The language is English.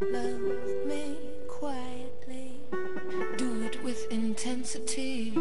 Love me quietly, do it with intensity.